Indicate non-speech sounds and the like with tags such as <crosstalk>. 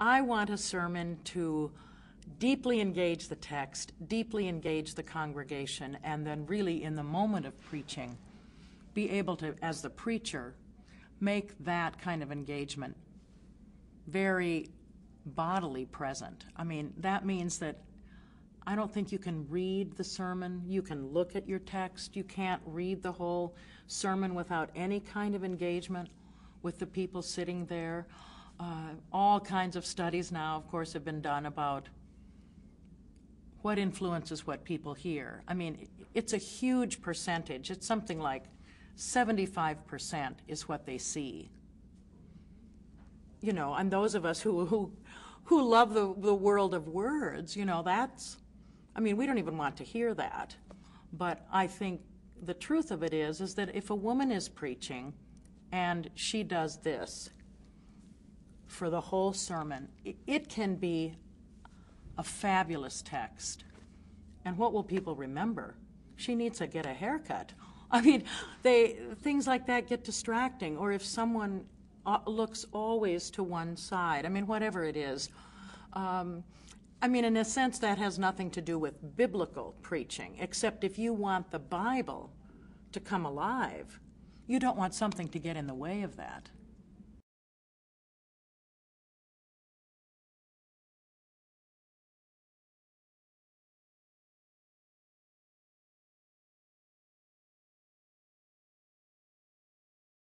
I want a sermon to deeply engage the text, deeply engage the congregation, and then really in the moment of preaching, be able to, as the preacher, make that kind of engagement very bodily present. I mean, that means that I don't think you can read the sermon. You can look at your text. You can't read the whole sermon without any kind of engagement with the people sitting there. Uh, all kinds of studies now, of course, have been done about what influences what people hear. I mean, it's a huge percentage. It's something like 75% is what they see. You know, and those of us who, who, who love the, the world of words, you know, that's, I mean, we don't even want to hear that. But I think the truth of it is, is that if a woman is preaching and she does this for the whole sermon, it can be a fabulous text. And what will people remember? She needs to get a haircut. <laughs> I mean, they things like that get distracting. Or if someone uh, looks always to one side, I mean, whatever it is. Um, I mean, in a sense, that has nothing to do with biblical preaching, except if you want the Bible to come alive, you don't want something to get in the way of that.